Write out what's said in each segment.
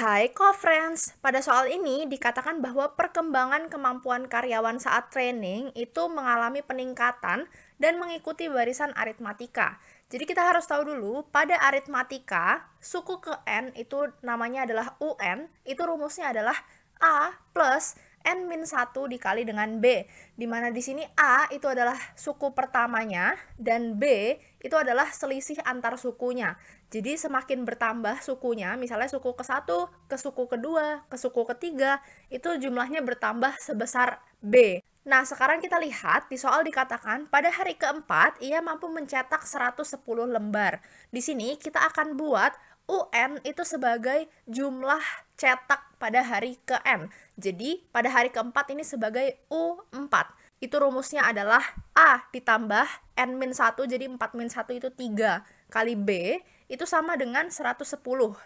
Hai co-friends, pada soal ini dikatakan bahwa perkembangan kemampuan karyawan saat training itu mengalami peningkatan dan mengikuti barisan aritmatika. Jadi kita harus tahu dulu, pada aritmatika, suku ke N itu namanya adalah UN, itu rumusnya adalah A plus N-1 dikali dengan B, di mana di sini A itu adalah suku pertamanya dan B itu adalah selisih antar sukunya. Jadi semakin bertambah sukunya, misalnya suku ke satu, ke suku kedua, ke suku ketiga, itu jumlahnya bertambah sebesar B. Nah, sekarang kita lihat di soal dikatakan pada hari keempat ia mampu mencetak 110 lembar. Di sini kita akan buat UN itu sebagai jumlah cetak pada hari ke N. Jadi, pada hari keempat ini sebagai U4. Itu rumusnya adalah A ditambah N-1, jadi 4-1 itu 3 kali B, itu sama dengan 110,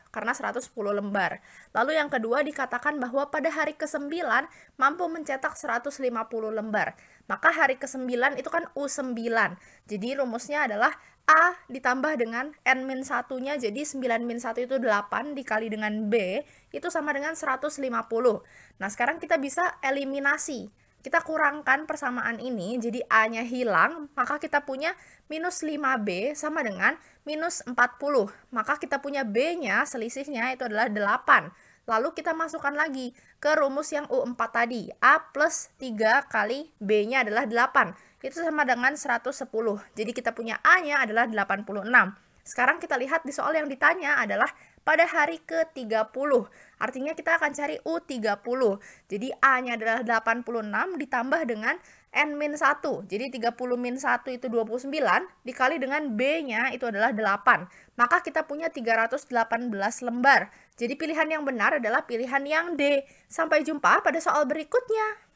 karena 110 lembar. Lalu yang kedua dikatakan bahwa pada hari ke-9 mampu mencetak 150 lembar. Maka hari ke-9 itu kan U9. Jadi rumusnya adalah A ditambah dengan N-1-nya, jadi 9-1 itu 8 dikali dengan B, itu sama dengan 150. Nah, sekarang kita bisa eliminasi. Kita kurangkan persamaan ini, jadi A-nya hilang, maka kita punya minus 5B sama dengan minus 40. Maka kita punya B-nya, selisihnya itu adalah 8. Lalu kita masukkan lagi ke rumus yang U4 tadi. A plus 3 kali B-nya adalah 8. Itu sama dengan 110. Jadi kita punya A-nya adalah 86. Sekarang kita lihat di soal yang ditanya adalah pada hari ke-30. Artinya kita akan cari U30. Jadi A-nya adalah 86 ditambah dengan N-1. Jadi 30 min 1 itu 29 dikali dengan B-nya itu adalah 8. Maka kita punya 318 lembar. Jadi pilihan yang benar adalah pilihan yang D. Sampai jumpa pada soal berikutnya.